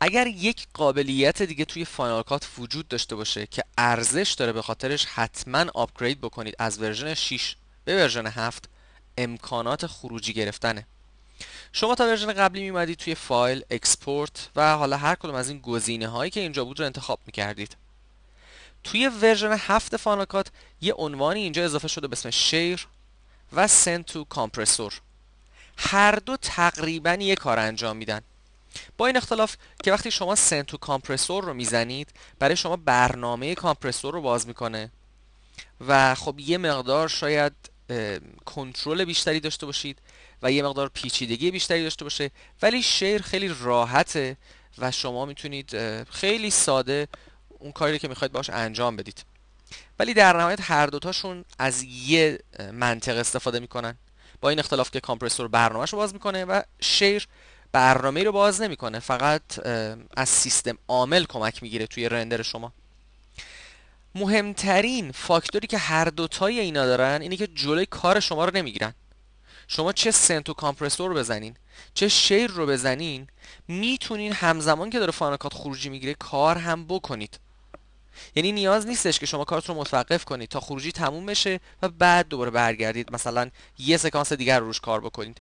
اگر یک قابلیت دیگه توی Final Cut وجود داشته باشه که ارزش داره به خاطرش حتما upgrade بکنید از version 6 به version 7 امکانات خروجی گرفتنه. شما تا version قبلی میومدید توی File Export و حالا هر کدوم از این گزینه هایی که اینجا بود رو انتخاب می‌کردید. توی version 7 Final Cut یه عنوانی اینجا اضافه شده به اسم Share و Send to Compressor هر دو تقریبا یه کار انجام میدن. با این اختلاف که وقتی شما سنت تو کامپرسور رو می‌زنید برای شما برنامه کامپرسور رو باز می‌کنه و خب یه مقدار شاید کنترل بیشتری داشته باشید و یه مقدار پیچیدگی بیشتری داشته باشه ولی شیر خیلی راحته و شما می‌تونید خیلی ساده اون کاری که می‌خواید باش انجام بدید. ولی در نهایت هر دوتاشون از یه منطق استفاده می‌کنن. با این اختلاف که کامپرسور برنامهش رو باز می‌کنه و شیر برنامه رو باز نمی‌کنه فقط از سیستم عامل کمک می‌گیره توی رندر شما. مهمترین فاکتوری که هر دوتای اینا دارن اینه که جلوی کار شما رو نمی‌گیرن. شما چه سنتو کامپرسور بزنین چه شیر رو بزنین می‌تونین همزمان که داره فانکات خروجی می‌گیره کار هم بکنید. یعنی نیاز نیستش که شما کارت رو متوقف کنید تا خروجی تموم بشه و بعد دوباره برگردید مثلا یه سکانس دیگر روش کار بکنید.